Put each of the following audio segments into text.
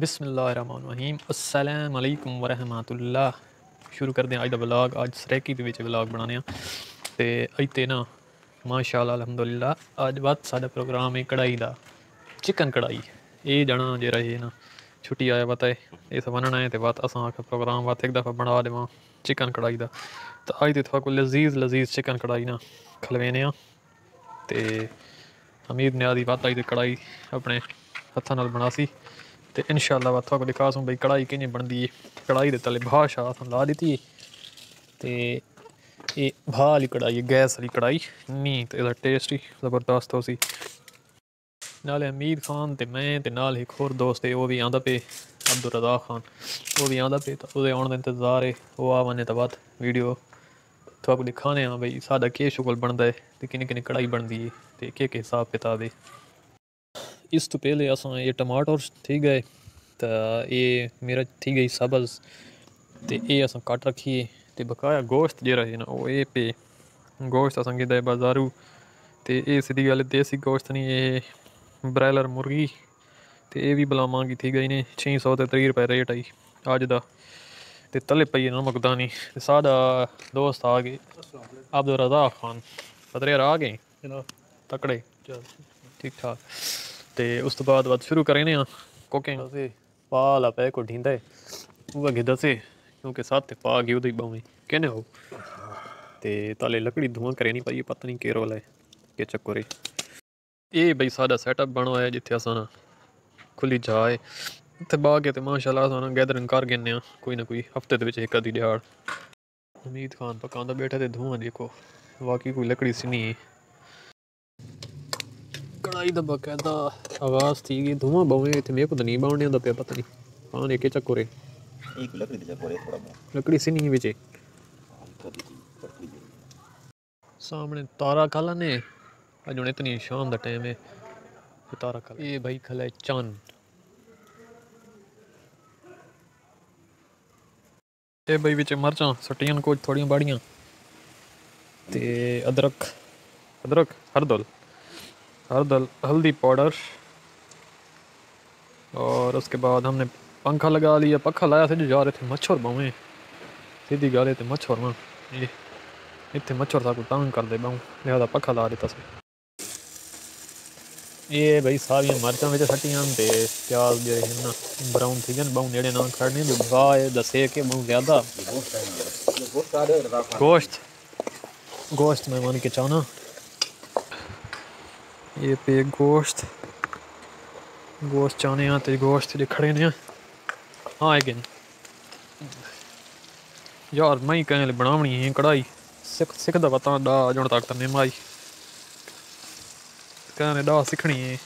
بسم اللہ الرحمن الرحیم السلام علیکم ورحمۃ اللہ شروع کر دیں اج دا ولاگ اج سریکی دے وچ ولاگ بنانے ہیں. تے اج تے نا، ماشاءاللہ، الحمدللہ اج بات ساڈا پروگرام ہے کڑائی دا. چکن کڑائی. اے جنا جے رہے نا، چھٹی آیا بتا ہے اس وننا ہے تے بات اساں آکھ پروگرام وات ایک دفعہ بنا دیواں چکن کڑائی دا. تو اج تے تھوا کو لذیذ لذیذ چکن کڑائی نا کھلوینے ہاں۔ تے امید نیازی بات اج تے کڑائی اپنے ہتھاں نال بناسی تے انشاءاللہ وا تھوڑا دکھا سوں بھئی کڑائی کینے بندی ہے۔ کڑائی دے تلے بھا شاہ اساں لا دتی تے اے بھا والی کڑائی ہے، گیس والی کڑائی نہیں تے دا ٹیسٹ ہی زبردست ہو سی نالے امید خان تے میں تے نال ایک اور دوست ہے وہ بھی آندا پے عبدالرضا خان۔ وہ بھی آندا پے تے اودے آن دا انتظار ہے وہ آونے تے بعد ویڈیو تھوڑا کو دکھانے ہاں بھئی ساڈا کی شغل بندا ہے تے کنے کنے کڑائی بندی ہے تے کے کے حساب کتاب ہے اس تو پہلے اساں یہ ٹماٹر تھی گئے۔ تو یہ میرا تھی گئی سبز اے اساں کٹ رکھیے بقایا گوشت جڑا ہے نا وہ اے پہ گوشت گدا ہے بازارو تے اے سیدھی گل دیسی گوشت نہیں اے برائلر مرغی تے اے بھی بلا مانگی تھی گئی نے 600 تے 30 روپے ریٹ آئی اج دا تے تلے پئی نمک دانی تے ساڈا دوست آ گئے عبدالرضا خان پترے آ گئے تکڑے ٹھیک ٹھاک تے اس تو بعد شروع کریں ہاں પાલ આપે એકો ઢીંધાય ઉવા કીધા ਕਿਉਂਕਿ ਸਾਥੇ ਪਾ ਗਏ ਉਹਦੇ ਬਾਵੇਂ ਕਹਿੰਦੇ ਹੋ ਤੇ ਤਾਲੇ ਲੱਕੜੀ ਧੂਆਂ ਕਰੇ ਨਹੀਂ ਪਾਈ ਪਤਾ ਨਹੀਂ ਕੇਰੋ ਲੈ ਕੇ ਚੱਕਰੇ ਇਹ ਬਈ ਸਾਡਾ ਸੈਟਅਪ ਹੋਇਆ ਜਿੱਥੇ ਅਸਾਂ ਨਾ ਖੁੱਲੀ ਜਾਏ ਤੇ ਬਾਗ ਹੈ ਤੇ ਮਾਸ਼ਾਅੱਲਾ ਅਸਾਂ ਗੈਦਰਿੰਗ ਕਰ ਗਏ ਆ, ਕੋਈ ਨਾ ਕੋਈ ਹਫ਼ਤੇ ਦੇ ਵਿੱਚ ਇੱਕ ਅੱਧੀ ਦਿਹਾੜ। ਉਮੀਦ ਖਾਨ ਪਕਾਉਂਦਾ ਬੈਠਾ ਤੇ ਧੂਆਂ ਦੇਖੋ ਵਾਕਈ ਕੋਈ ਲੱਕੜੀ ਸੀ ਨਹੀਂ। بیٹھا تے دھواں دیکھو واقعی کوئی لکڑی سی نہیں ہے کڑائی دا باقاعدہ آواز تھی گئی دھواں باویں تے میرے کو نہیں باونے دا پیا پتہ نہیں پانے کے چکر ہے ایک لکڑی دے چکر ہے تھوڑا بہت لکڑی سی نہیں وچے تھوڑی جی پتلی جی سامنے تارا کھالا نے اج ہن اتنی شام دا ٹائم ہے تے تارا کھالا اے ہردل ہلدی پاؤڈر اور اس کے بعد ہم نے پنکھا لگا لیا۔ پنکھا لایا سے جو جا رہے تھے مچھر باویں سیدھی گالے تے مچھر نا یہ اتنے مچھر تھا کو تنگ کر دے باؤں۔ لہذا پکھا لا دیتا سے یہ بھائی ساری مرچاں وچ سٹیاں تے پیاز جو ہے نا، براؤن تھی گن باؤں نیڑے نہ کھڑنے جو گائے دسے کہ باؤں زیادہ۔ گوشت۔ گوشت میں مان کے چاہنا۔ یہ پہ گوشت گوشت چاہنے ہاں تے گوشت دے کھڑے نے ہاں ہے گن یار، میں کہیں لے بناونی ہے کڑائی سکھ سکھ دا پتہ، دا جون تک تے مائی۔ کہنے دا سکھنی ہے۔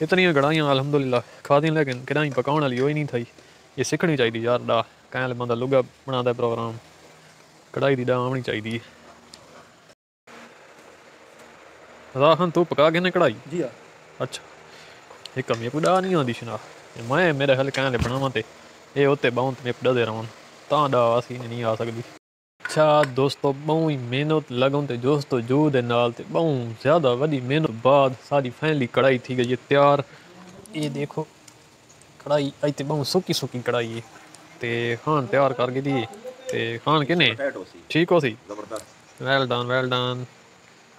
اتنی کڑائیاں الحمدللہ۔ کھادیں لیکن کڑائی پکاؤن والی ہوئی نہیں تھی یہ سیکھنی چاہیے یار، دا۔ کہیں لے بندہ لگا بنا دا پروگرام۔ کڑائی دی دا آونی چاہیے رضا خان تو پکا کے نے کڑائی جی ہاں اچھا یہ کمی کوئی ڈا نہیں آتی شنا میں میرے خیال کہنے لے بناواں تے اے اوتے باؤں تے میں پڑا دے رہاں تاں ڈا اسی نہیں آ سکدی اچھا دوستو بہوں ہی محنت لگن تے دوستو جو دے نال تے بہوں زیادہ وڈی محنت بعد ساری فائنلی کڑائی تھی گئی ہے تیار یہ دیکھو کڑائی ائی تے بہوں سکی سکی کڑائی ہے تے خان تیار کر کے دی تے خان کنے پوٹیٹو سی ٹھیک ہو سی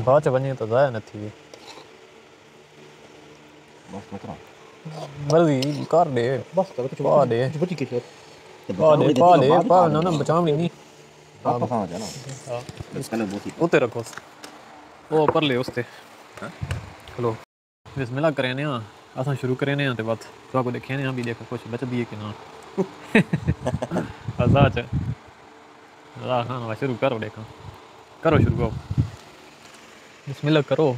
بعد کرو دیکھا کرو شروع کرو بسم اللہ کرو۔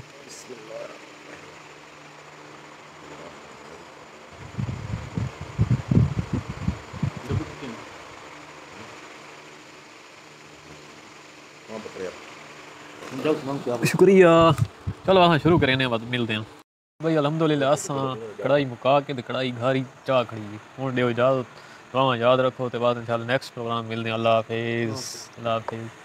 شکریہ۔ چلو وہاں شروع کریں بعد ملتے ہیں۔ بھائی الحمدللہ، اساں کڑائی مکا کے تے کڑائی گھاری چا کھڑی۔ ہن دیو اجازت رواں یاد رکھو تے بعد انشاءاللہ نیکسٹ پروگرام ملتے ہیں۔ اللہ حافظ اللہ حافظ۔